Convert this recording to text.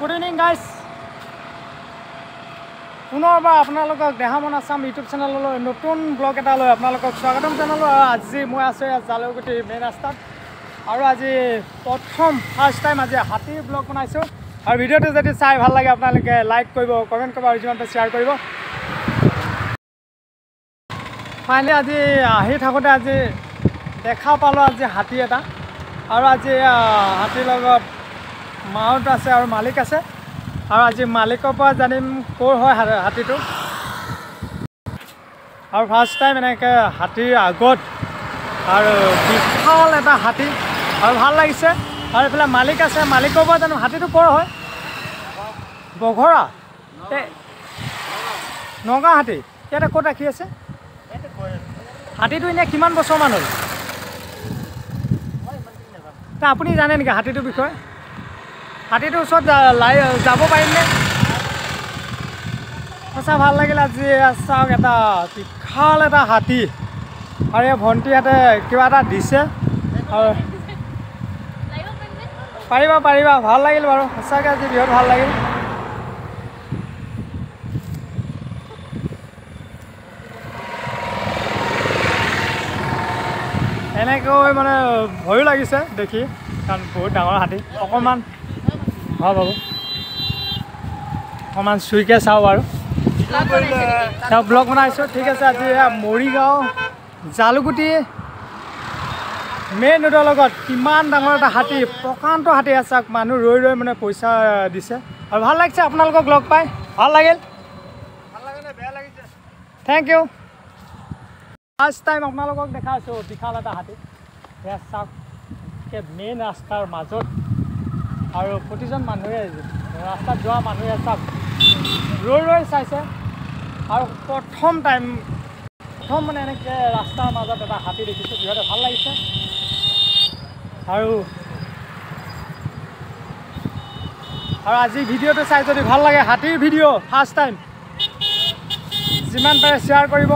Good evening guys পুনৰবাৰ আপোনালোকক দেহা মন আছাম ইউটিউব চেনেললৈ নতুন ব্লগ এটা লৈ আপোনালোকক স্বাগতম জনালোঁ আৰু আজি মই আছোঁ ইয়াত জালুকুটি মেইন ৰাস্তাত আৰু আজি প্ৰথম ফাৰ্ষ্ট টাইম আজি হাতীৰ ব্লগ বনাইছোঁ আৰু ভিডিঅ'টো যদি চাই ভাল লাগে আপোনালোকে লাইক কৰিব কমেণ্ট কৰিব আৰু যিমান পাৰে শ্বেয়াৰ কৰিব ফাইনেলি আজি আহি থাকোঁতে আজি দেখা পালোঁ আজি হাতী এটা আৰু আজি হাতীৰ লগত মাউত আছে আৰু মালিক আছে। আৰু আজি মালিকৰ পৰা জানিম ক'ৰ হয় হাতীটো। আৰু ফাৰ্ষ্ট টাইম এনেকৈ হাতীৰ আগত আৰু বিশাল এটা হাতী। আৰু ভাল লাগিছে। আৰু এইফালে মালিক আছে। মালিকৰ পৰা জানো হাতীটো ক'ৰ হয়? বঘৰা? নগাঁও হাতী। ইয়াতে ক'ত ৰাখি আছে? হাতীটো এনেই কিমান বছৰমান হ'ল? আপুনি জানে নেকি হাতীটোৰ বিষয়ে? হাতীটোৰ ওচৰত লাই যাব পাৰিমনে? সঁচা ভাল লাগিল আজি চাওক এটা বিশাল এটা হাতী। আৰু এই ভণ্টিহঁতে কিবা এটা দিছে। আৰু পাৰিবা পাৰিবা ভাল লাগিল বাৰু। সঁচাকৈ আজি বিহুত ভাল লাগিল। এনেকৈ মানে ভয়ো লাগিছে দেখি কাৰণ বহুত ডাঙৰ হাতী। অকণমান হয় বাবু অকণমান চুইকৈ চাওঁ বাৰু। তেওঁ ব্লগ বনাইছোঁ ঠিক আছে আজি মৰিগাঁও জালুকুটি মেইন ৰোডৰ লগত কিমান ডাঙৰ এটা হাতী প্ৰকাণ্ড হাতী আছে মানুহ ৰৈ ৰৈ মানে পইচা দিছে। আৰু ভাল লাগিছে আপোনালোকক লগ পাই। ভাল লাগিল। থেংক ইউ ফাৰ্ষ্ট টাইম আপোনালোকক দেখাইছোঁ বিশাল এটা হাতী। চাওক মেইন ৰাস্তাৰ মাজত। আৰু প্ৰতিজন মানুহে ৰাস্তাত যোৱা মানুহে চাওক ৰৈ ৰৈ চাইছে। আৰু প্ৰথম টাইম প্ৰথম মানে এনেকৈ ৰাস্তাৰ মাজত এটা হাতী দেখিছোঁ সিহঁতে ভাল লাগিছে। আৰু আৰু আজি ভিডিঅ'টো চাই যদি ভাল লাগে হাতীৰ ভিডিঅ' ফাৰ্ষ্ট টাইম যিমান পাৰে শ্বেয়াৰ কৰিব।